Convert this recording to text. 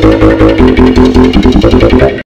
Thank you.